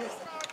Yes.